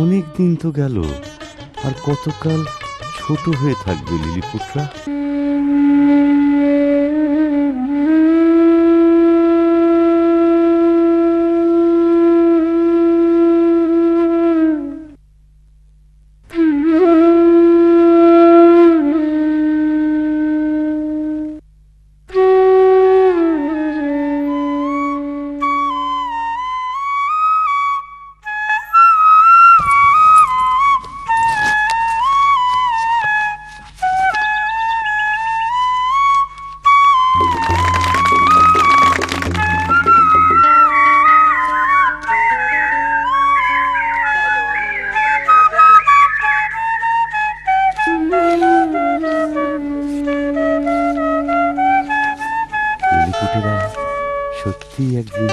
অনেক দিন তো গেল আর কতকাল ছোট হয়ে থাকবে লিলিপুটরা লিলিপুটেরা সত্যি একদিন